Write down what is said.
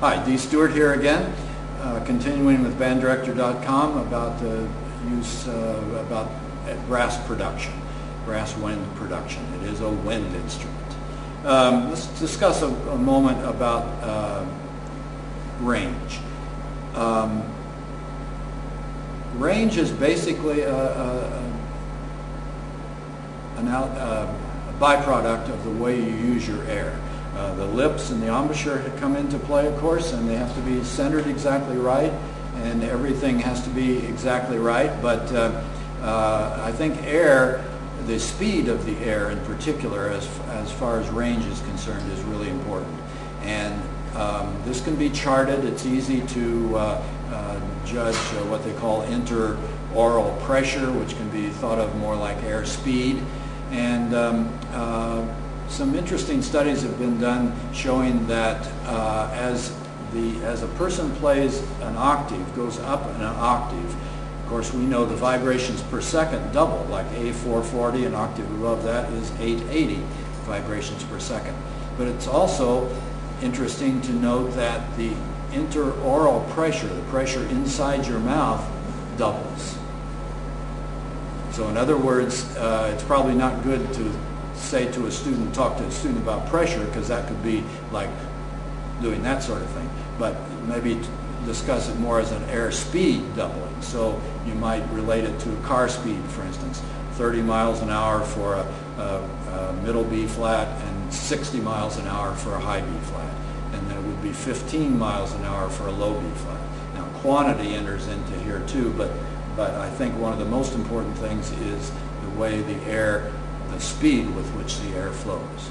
Hi, Dee Stewart here again, uh, continuing with banddirector.com about the use uh, about brass production, brass wind production. It is a wind instrument. Um, let's discuss a, a moment about uh, range. Um, range is basically a, a, an out, uh, a byproduct of the way you use your air. Uh, the lips and the embouchure had come into play, of course, and they have to be centered exactly right, and everything has to be exactly right. But uh, uh, I think air, the speed of the air in particular, as, as far as range is concerned, is really important. And um, this can be charted. It's easy to uh, uh, judge what they call intra-oral pressure, which can be thought of more like air speed. And um, some interesting studies have been done showing that uh, as the as a person plays an octave, goes up an octave, of course we know the vibrations per second double, like A440, an octave above that is 880 vibrations per second. But it's also interesting to note that the intra-oral pressure, the pressure inside your mouth, doubles. So in other words, uh, it's probably not good to say to a student, talk to a student about pressure, because that could be like doing that sort of thing. But maybe discuss it more as an air speed doubling. So you might relate it to car speed, for instance, 30 miles an hour for a, a, a middle B flat and 60 miles an hour for a high B flat. And then it would be 15 miles an hour for a low B flat. Now quantity enters into here too, but, but I think one of the most important things is the way the air the speed with which the air flows.